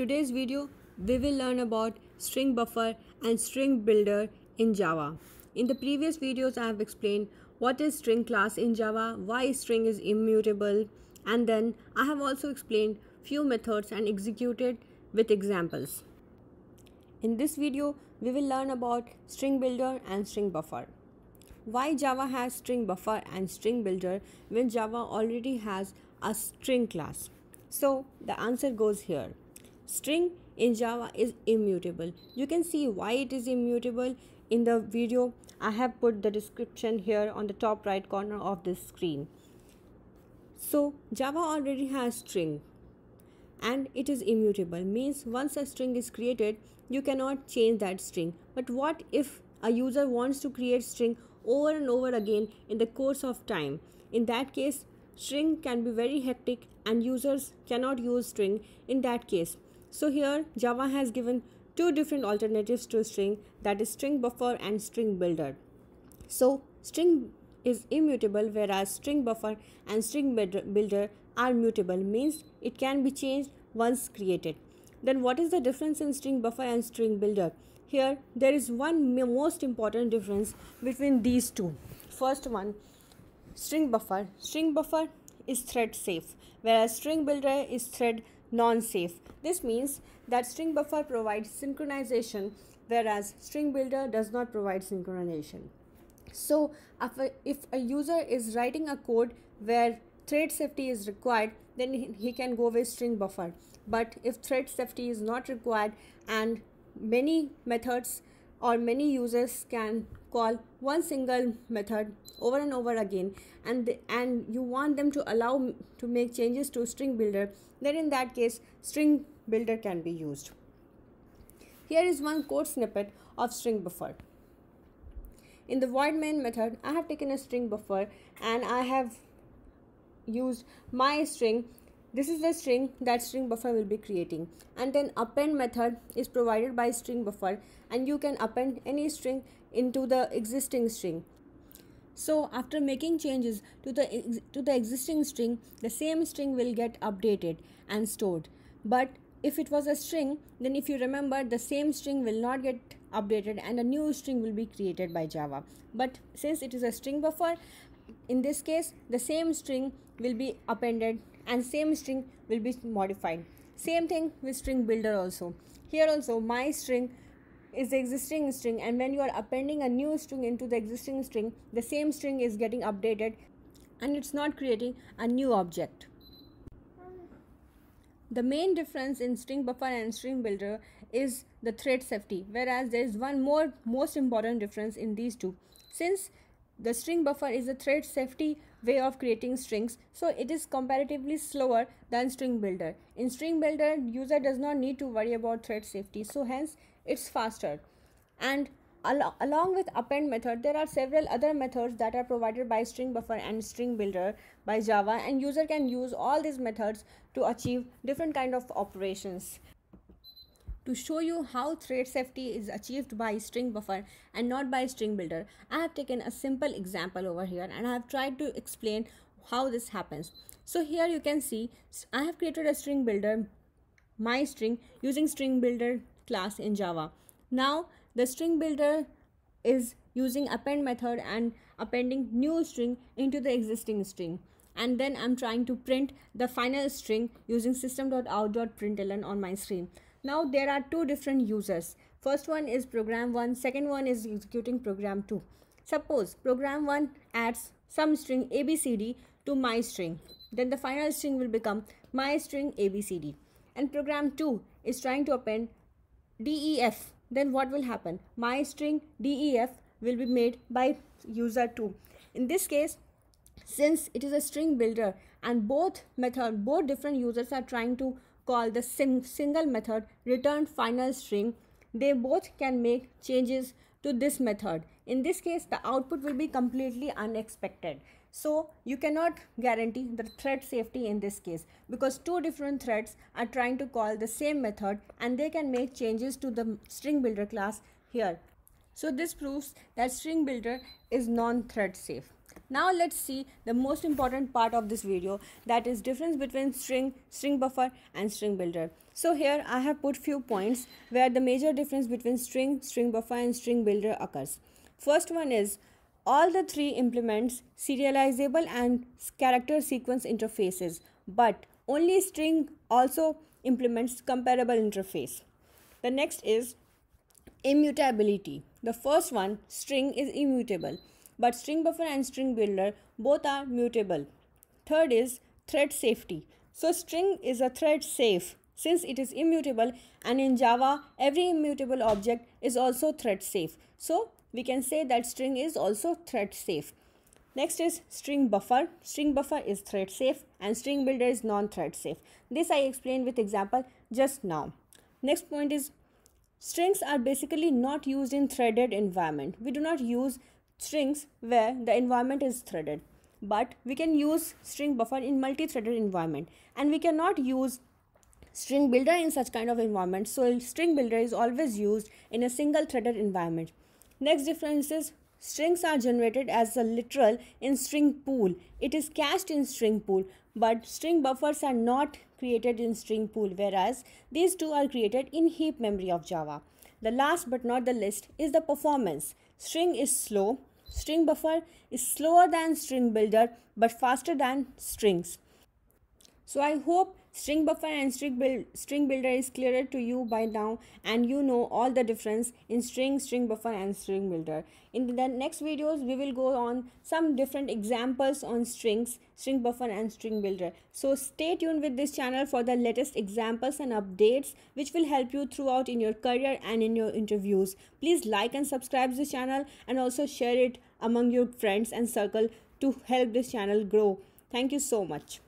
today's video, we will learn about string buffer and string builder in Java. In the previous videos, I have explained what is string class in Java, why string is immutable, and then I have also explained few methods and executed with examples. In this video, we will learn about string builder and string buffer. Why Java has string buffer and string builder when Java already has a string class? So the answer goes here. String in Java is immutable. You can see why it is immutable in the video. I have put the description here on the top right corner of this screen. So Java already has string and it is immutable means once a string is created you cannot change that string but what if a user wants to create string over and over again in the course of time in that case string can be very hectic and users cannot use string in that case so here java has given two different alternatives to string that is string buffer and string builder. So string is immutable whereas string buffer and string builder are mutable means it can be changed once created. Then what is the difference in string buffer and string builder? Here there is one most important difference between these two. First one string buffer. String buffer is thread safe whereas string builder is thread non-safe. This means that string buffer provides synchronization whereas string builder does not provide synchronization. So if a, if a user is writing a code where thread safety is required then he can go with string buffer. But if thread safety is not required and many methods or many users can call one single method over and over again and the, and you want them to allow to make changes to string builder then in that case string builder can be used. Here is one code snippet of string buffer. In the void main method i have taken a string buffer and i have used my string this is the string that string buffer will be creating. And then append method is provided by string buffer. And you can append any string into the existing string. So after making changes to the to the existing string the same string will get updated and stored. But if it was a string then if you remember the same string will not get updated and a new string will be created by java. But since it is a string buffer in this case the same string will be appended and same string will be modified. Same thing with string builder also. Here also my string is the existing string and when you are appending a new string into the existing string the same string is getting updated and it's not creating a new object. The main difference in string buffer and string builder is the thread safety whereas there is one more most important difference in these two. Since the string buffer is a thread safety way of creating strings so it is comparatively slower than string builder. In string builder user does not need to worry about thread safety so hence it's faster. And al along with append method there are several other methods that are provided by string buffer and string builder by java and user can use all these methods to achieve different kind of operations to show you how thread safety is achieved by string buffer and not by string builder, I have taken a simple example over here and I have tried to explain how this happens. So here you can see I have created a string builder, my string using string builder class in Java. Now the string builder is using append method and appending new string into the existing string and then I'm trying to print the final string using system.out.println on my screen. Now there are two different users. First one is program 1, second one is executing program 2. Suppose program 1 adds some string abcd to my string. Then the final string will become my string abcd. And program 2 is trying to append def. Then what will happen? My string def will be made by user 2. In this case, since it is a string builder and both method both different users are trying to called the sing single method return final string. They both can make changes to this method. In this case the output will be completely unexpected. So you cannot guarantee the thread safety in this case because two different threads are trying to call the same method and they can make changes to the string builder class here. So this proves that string builder is non-thread safe now let's see the most important part of this video that is difference between string string buffer and string builder. So here i have put few points where the major difference between string string buffer and string builder occurs. First one is all the three implements serializable and character sequence interfaces but only string also implements comparable interface. The next is immutability. The first one string is immutable but string buffer and string builder both are mutable. Third is thread safety. So string is a thread safe since it is immutable and in Java every immutable object is also thread safe. So we can say that string is also thread safe. Next is string buffer. String buffer is thread safe and string builder is non-thread safe. This I explained with example just now. Next point is strings are basically not used in threaded environment. We do not use strings where the environment is threaded. But we can use string buffer in multi-threaded environment and we cannot use string builder in such kind of environment. So string builder is always used in a single threaded environment. Next difference is strings are generated as a literal in string pool. It is cached in string pool but string buffers are not created in string pool whereas these two are created in heap memory of java. The last but not the least is the performance. String is slow String buffer is slower than string builder but faster than strings. So I hope string buffer and string, build, string builder is clearer to you by now and you know all the difference in string, string buffer and string builder. In the next videos we will go on some different examples on strings, string buffer and string builder. So stay tuned with this channel for the latest examples and updates which will help you throughout in your career and in your interviews. Please like and subscribe this channel and also share it among your friends and circle to help this channel grow. Thank you so much.